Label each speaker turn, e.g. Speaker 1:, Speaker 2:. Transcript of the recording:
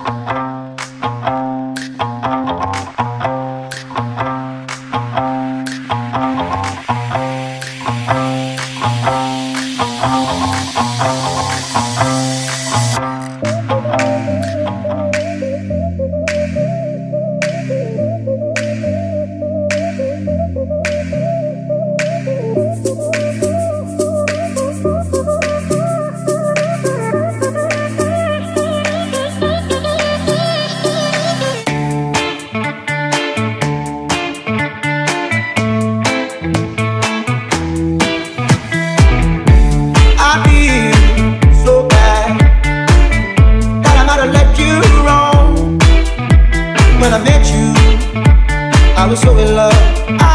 Speaker 1: When I met you, I was so in love. I